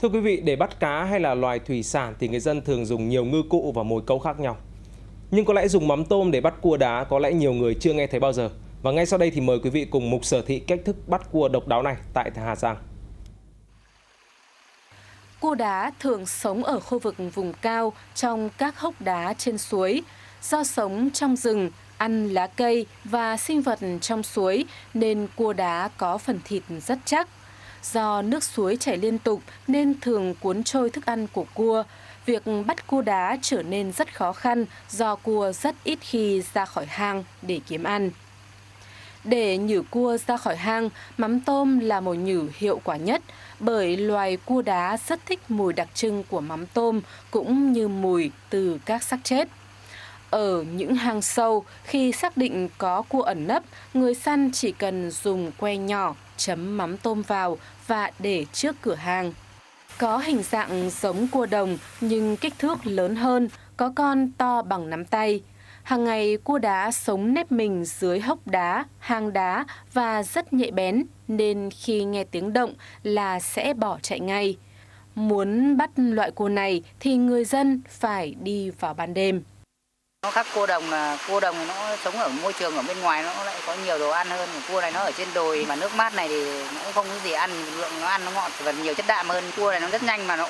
Thưa quý vị, để bắt cá hay là loài thủy sản thì người dân thường dùng nhiều ngư cụ và mồi câu khác nhau. Nhưng có lẽ dùng mắm tôm để bắt cua đá có lẽ nhiều người chưa nghe thấy bao giờ. Và ngay sau đây thì mời quý vị cùng mục sở thị cách thức bắt cua độc đáo này tại Hà Giang. Cua đá thường sống ở khu vực vùng cao trong các hốc đá trên suối. Do sống trong rừng, ăn lá cây và sinh vật trong suối nên cua đá có phần thịt rất chắc. Do nước suối chảy liên tục nên thường cuốn trôi thức ăn của cua. Việc bắt cua đá trở nên rất khó khăn do cua rất ít khi ra khỏi hang để kiếm ăn. Để nhử cua ra khỏi hang, mắm tôm là một nhử hiệu quả nhất bởi loài cua đá rất thích mùi đặc trưng của mắm tôm cũng như mùi từ các xác chết. Ở những hang sâu, khi xác định có cua ẩn nấp, người săn chỉ cần dùng que nhỏ chấm mắm tôm vào và để trước cửa hàng. Có hình dạng giống cua đồng nhưng kích thước lớn hơn, có con to bằng nắm tay. Hàng ngày cua đá sống nếp mình dưới hốc đá, hang đá và rất nhạy bén nên khi nghe tiếng động là sẽ bỏ chạy ngay. Muốn bắt loại cua này thì người dân phải đi vào ban đêm. Nó khác cua đồng là cua đồng nó sống ở môi trường ở bên ngoài nó lại có nhiều đồ ăn hơn. Cua này nó ở trên đồi mà nước mát này thì nó cũng không có gì ăn, lượng nó ăn nó ngọt và nhiều chất đạm hơn. Cua này nó rất nhanh mà nó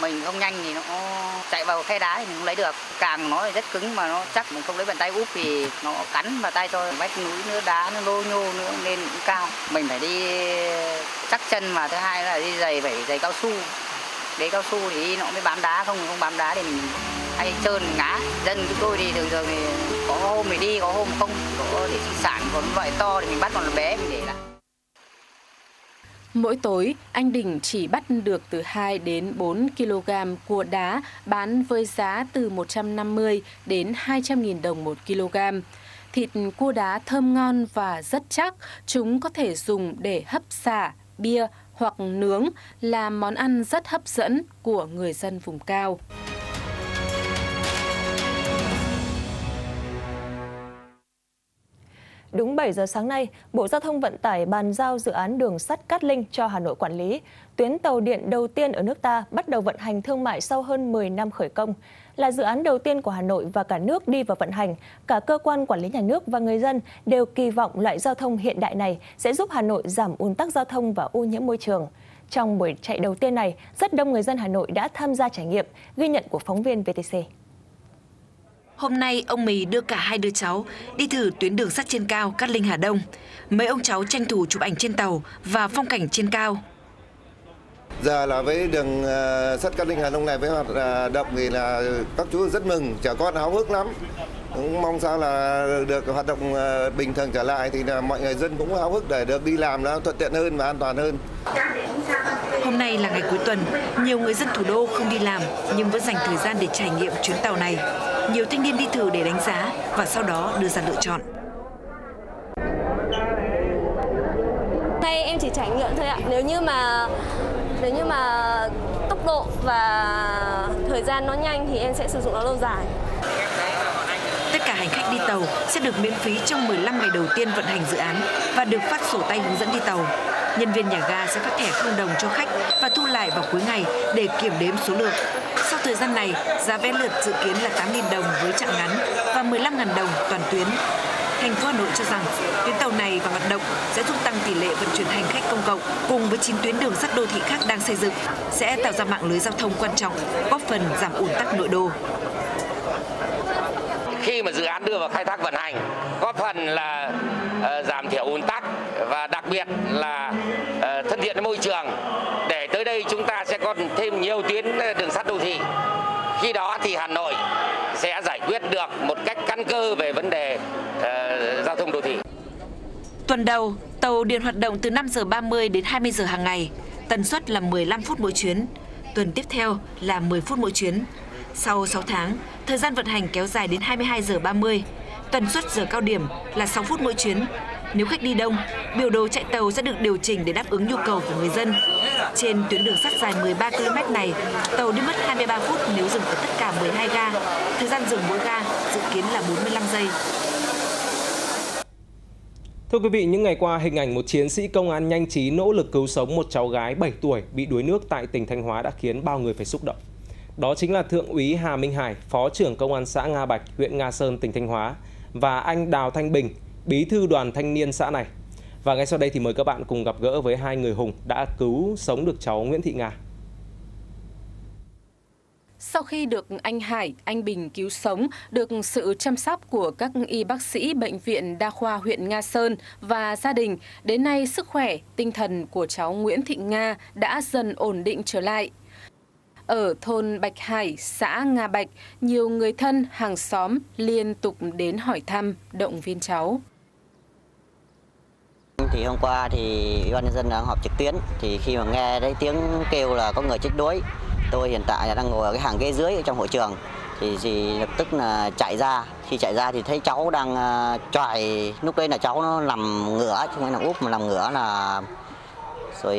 mình không nhanh thì nó chạy vào khe đá thì mình không lấy được. Càng nó rất cứng mà nó chắc mình không lấy bàn tay úp thì nó cắn vào tay cho vách núi nữa đá nó lô nhô nữa nên cũng cao. Mình phải đi chắc chân mà thứ hai là đi giày phải giày cao su. Đấy cao su thì nó mới bám đá không không bám đá thì mình hay trơn ngã. Dân chúng tôi thì thường thường thì có hôm thì đi có hôm không. Có để sinh sản còn loại to thì mình bắt còn bé mình để lại. Mỗi tối, anh Đình chỉ bắt được từ 2 đến 4 kg cua đá bán với giá từ 150 đến 200 nghìn đồng một kg. Thịt cua đá thơm ngon và rất chắc, chúng có thể dùng để hấp xả, bia hoặc nướng là món ăn rất hấp dẫn của người dân vùng cao. Đúng 7 giờ sáng nay, Bộ Giao thông Vận tải bàn giao dự án đường sắt Cát Linh cho Hà Nội quản lý. Tuyến tàu điện đầu tiên ở nước ta bắt đầu vận hành thương mại sau hơn 10 năm khởi công. Là dự án đầu tiên của Hà Nội và cả nước đi vào vận hành, cả cơ quan quản lý nhà nước và người dân đều kỳ vọng loại giao thông hiện đại này sẽ giúp Hà Nội giảm ùn tắc giao thông và ô nhiễm môi trường. Trong buổi chạy đầu tiên này, rất đông người dân Hà Nội đã tham gia trải nghiệm, ghi nhận của phóng viên VTC. Hôm nay, ông Mì đưa cả hai đứa cháu đi thử tuyến đường sắt trên cao Cát Linh Hà Đông. Mấy ông cháu tranh thủ chụp ảnh trên tàu và phong cảnh trên cao. Giờ là với đường uh, sắt Cát Linh Hà Đông này với hoạt uh, động thì là các chú rất mừng, trẻ con háo hức lắm. Cũng mong sao là được hoạt động uh, bình thường trở lại thì là mọi người dân cũng háo hức để được đi làm nó thuận tiện hơn và an toàn hơn. Hôm nay là ngày cuối tuần, nhiều người dân thủ đô không đi làm nhưng vẫn dành thời gian để trải nghiệm chuyến tàu này. Nhiều thanh niên đi thử để đánh giá và sau đó đưa ra lựa chọn. Nay em chỉ trải nghiệm thôi ạ. Nếu như mà nếu như mà tốc độ và thời gian nó nhanh thì em sẽ sử dụng nó lâu dài. Tất cả hành khách đi tàu sẽ được miễn phí trong 15 ngày đầu tiên vận hành dự án và được phát sổ tay hướng dẫn đi tàu. Nhân viên nhà ga sẽ phát thẻ không đồng cho khách và thu lại vào cuối ngày để kiểm đếm số lượng. Sau thời gian này, giá vé lượt dự kiến là 8.000 đồng với chặng ngắn và 15.000 đồng toàn tuyến. Thành phố Hà Nội cho rằng tuyến tàu này và hoạt động sẽ giúp tăng tỷ lệ vận chuyển hành khách công cộng cùng với 9 tuyến đường sắt đô thị khác đang xây dựng sẽ tạo ra mạng lưới giao thông quan trọng, góp phần giảm ùn tắc nội đô. Khi mà dự án đưa vào khai thác vận hành góp phần là uh, giảm thiểu ùn tắc và đặc biệt là uh, thân thiện với môi trường. Để tới đây chúng ta sẽ còn thêm nhiều tuyến ờ, đường sắt đô thị. Khi đó thì Hà Nội sẽ giải quyết được một cách căn cơ về vấn đề thông đô thị. Tuần đầu, tàu điện hoạt động từ 5 giờ 30 đến 20 giờ hàng ngày, tần suất là 15 phút mỗi chuyến. Tuần tiếp theo là 10 phút mỗi chuyến. Sau 6 tháng, thời gian vận hành kéo dài đến 22 giờ 30. Tần suất giờ cao điểm là 6 phút mỗi chuyến. Nếu khách đi đông, biểu đồ chạy tàu sẽ được điều chỉnh để đáp ứng nhu cầu của người dân. Trên tuyến đường sắt dài 13 km này, tàu đi mất 23 phút nếu dừng ở tất cả 12 ga. Thời gian dừng mỗi ga dự kiến là 45 giây. Thưa quý vị, những ngày qua, hình ảnh một chiến sĩ công an nhanh trí nỗ lực cứu sống một cháu gái 7 tuổi bị đuối nước tại tỉnh Thanh Hóa đã khiến bao người phải xúc động. Đó chính là Thượng úy Hà Minh Hải, Phó trưởng Công an xã Nga Bạch, huyện Nga Sơn, tỉnh Thanh Hóa và anh Đào Thanh Bình, bí thư đoàn thanh niên xã này. Và ngay sau đây thì mời các bạn cùng gặp gỡ với hai người hùng đã cứu sống được cháu Nguyễn Thị Nga. Sau khi được anh Hải, anh Bình cứu sống, được sự chăm sóc của các y bác sĩ Bệnh viện Đa khoa huyện Nga Sơn và gia đình, đến nay sức khỏe, tinh thần của cháu Nguyễn Thị Nga đã dần ổn định trở lại. Ở thôn Bạch Hải, xã Nga Bạch, nhiều người thân, hàng xóm liên tục đến hỏi thăm, động viên cháu. Thì hôm qua thì Ủy ban nhân dân đã họp trực tuyến thì khi mà nghe thấy tiếng kêu là có người chết đuối tôi hiện tại đang ngồi ở cái hàng ghế dưới ở trong hội trường. Thì, thì lập tức là chạy ra. Khi chạy ra thì thấy cháu đang uh, lúc đấy là cháu nó nằm ngửa chứ không phải là úp mà nằm ngửa là rồi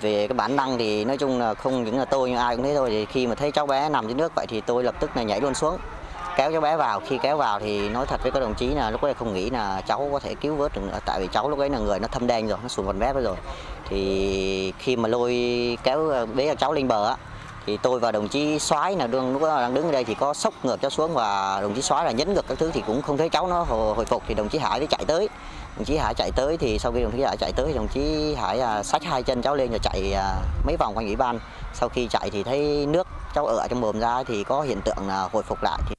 về cái bản năng thì nói chung là không những là tôi nhưng ai cũng thế thôi. Thì khi mà thấy cháu bé nằm dưới nước vậy thì tôi lập tức là nhảy luôn xuống. Kéo cháu bé vào. Khi kéo vào thì nói thật với các đồng chí là lúc đấy không nghĩ là cháu có thể cứu vớt được nữa. Tại vì cháu lúc đấy là người nó thâm đen rồi nó xuống phần mép rồi. Thì khi mà lôi kéo à, bế cháu lên bờ á thì tôi và đồng chí soái là đương lúc đó đang đứng ở đây thì có sốc ngược cháu xuống và đồng chí soái là nhấn ngược các thứ thì cũng không thấy cháu nó hồi phục. Thì đồng chí hải mới chạy tới. Đồng chí hải chạy tới thì sau khi đồng chí hải chạy tới thì đồng chí hải à, xách hai chân cháu lên rồi chạy à, mấy vòng quanh ủy ban. Sau khi chạy thì thấy nước cháu ở trong mồm ra thì có hiện tượng là hồi phục lại thì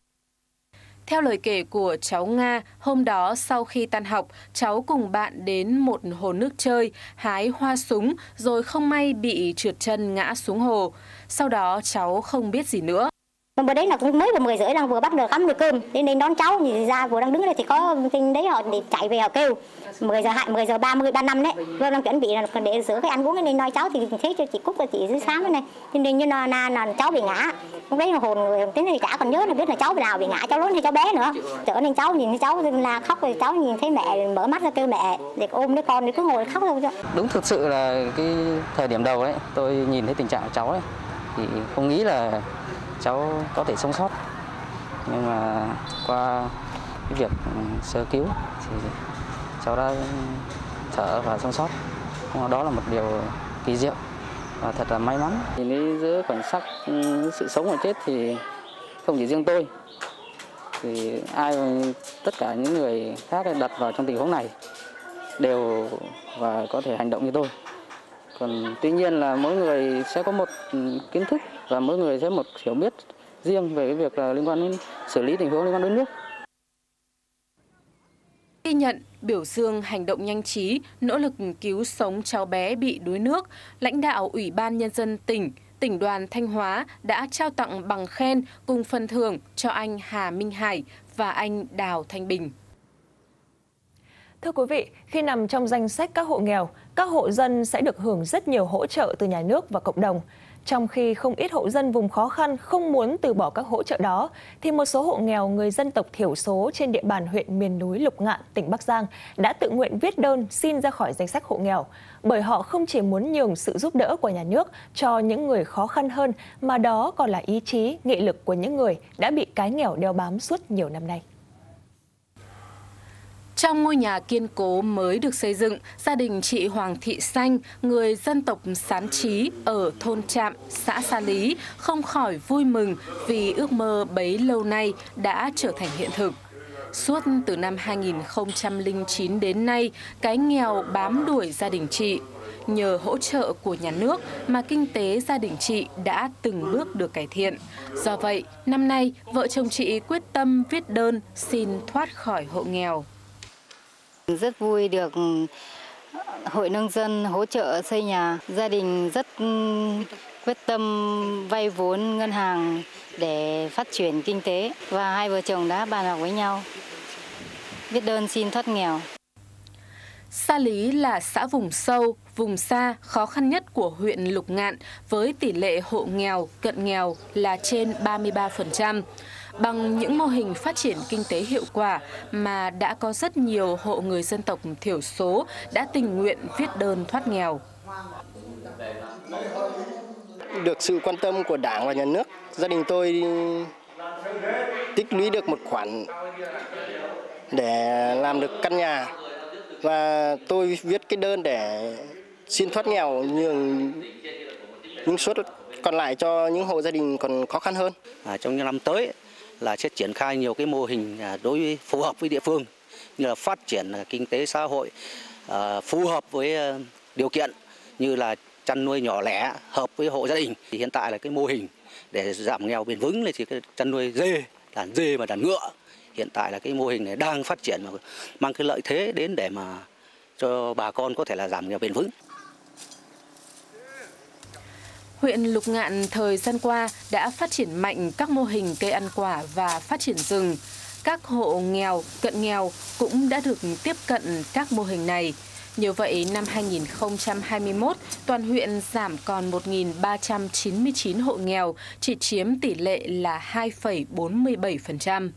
theo lời kể của cháu Nga, hôm đó sau khi tan học, cháu cùng bạn đến một hồ nước chơi, hái hoa súng rồi không may bị trượt chân ngã xuống hồ. Sau đó cháu không biết gì nữa. Bữa đấy là cũng mới vào 10 rưỡi đang vừa bắt được cắm được cơm, nên đến đón cháu thì ra vừa đang đứng đây thì có tin đấy họ để chạy về họ kêu 10 giờ hại 10 giờ 30 35 đấy. Vừa đang chuẩn bị là để rửa cái ăn uống nên nói cháu thì thấy cho chị Cúc và chị dưới sáng này. Thế nên như là, là, là cháu bị ngã. Lúc đấy là hồn người tính thì chả còn nhớ là biết là cháu bị nào bị ngã, cháu lớn hay cháu bé nữa. Trở nên cháu nhìn thấy cháu là khóc rồi cháu nhìn thấy mẹ mở mắt ra kêu mẹ để ôm đứa con thì cứ ngồi khóc thôi. Đúng thực sự là cái thời điểm đầu đấy, tôi nhìn thấy tình trạng của cháu ấy thì không nghĩ là cháu có thể sống sót. Nhưng mà qua cái việc sơ cứu thì cháu đã thở và sống sót. Đó là một điều kỳ diệu và thật là may mắn. Thì nếu giữa khoảnh sắc ừ, sự sống và chết thì không chỉ riêng tôi, thì ai, tất cả những người khác đặt vào trong tình huống này đều và có thể hành động như tôi. Còn tuy nhiên là mỗi người sẽ có một ừ, kiến thức và mỗi người sẽ một hiểu biết riêng về cái việc là liên quan đến xử lý tình huống liên quan đến nước. Ghi nhận, biểu dương hành động nhanh trí, nỗ lực cứu sống cháu bé bị đuối nước, lãnh đạo Ủy ban Nhân dân tỉnh, tỉnh đoàn Thanh Hóa đã trao tặng bằng khen cùng phần thưởng cho anh Hà Minh Hải và anh Đào Thanh Bình. Thưa quý vị, khi nằm trong danh sách các hộ nghèo, các hộ dân sẽ được hưởng rất nhiều hỗ trợ từ nhà nước và cộng đồng. Trong khi không ít hộ dân vùng khó khăn không muốn từ bỏ các hỗ trợ đó, thì một số hộ nghèo người dân tộc thiểu số trên địa bàn huyện miền núi Lục Ngạn, tỉnh Bắc Giang đã tự nguyện viết đơn xin ra khỏi danh sách hộ nghèo, bởi họ không chỉ muốn nhường sự giúp đỡ của nhà nước cho những người khó khăn hơn, mà đó còn là ý chí, nghị lực của những người đã bị cái nghèo đeo bám suốt nhiều năm nay. Trong ngôi nhà kiên cố mới được xây dựng, gia đình chị Hoàng Thị Xanh, người dân tộc Sán Trí ở thôn Trạm, xã Sa Lý, không khỏi vui mừng vì ước mơ bấy lâu nay đã trở thành hiện thực. Suốt từ năm 2009 đến nay, cái nghèo bám đuổi gia đình chị. Nhờ hỗ trợ của nhà nước mà kinh tế gia đình chị đã từng bước được cải thiện. Do vậy, năm nay, vợ chồng chị quyết tâm viết đơn xin thoát khỏi hộ nghèo. Rất vui được ừ, Hội Nông dân hỗ trợ xây nhà. Gia đình rất ừ, quyết tâm vay vốn ngân hàng để phát triển kinh tế và hai vợ chồng đã bàn bạc với nhau viết đơn xin thoát nghèo. Sa Lý là xã vùng sâu, vùng xa, khó khăn nhất của huyện Lục Ngạn với tỷ lệ hộ nghèo, cận nghèo là trên 33%. Bằng những mô hình phát triển kinh tế hiệu quả mà đã có rất nhiều hộ người dân tộc thiểu số đã tình nguyện viết đơn thoát nghèo. Được sự quan tâm của Đảng và Nhà nước, gia đình tôi tích lũy được một khoản để làm được căn nhà và tôi viết cái đơn để xin thoát nghèo nhường những suất còn lại cho những hộ gia đình còn khó khăn hơn. À, trong những năm tới là sẽ triển khai nhiều cái mô hình à, đối với, phù hợp với địa phương, như là phát triển à, kinh tế xã hội à, phù hợp với điều kiện như là chăn nuôi nhỏ lẻ hợp với hộ gia đình thì hiện tại là cái mô hình để giảm nghèo bền vững thì cái chăn nuôi dê đàn dê và đàn ngựa, hiện tại là cái mô hình này đang phát triển mà mang cái lợi thế đến để mà cho bà con có thể là giảm nghèo bền vững. Huyện Lục Ngạn thời gian qua đã phát triển mạnh các mô hình cây ăn quả và phát triển rừng. Các hộ nghèo, cận nghèo cũng đã được tiếp cận các mô hình này. Như vậy, năm 2021, toàn huyện giảm còn 1.399 hộ nghèo, chỉ chiếm tỷ lệ là 2,47%.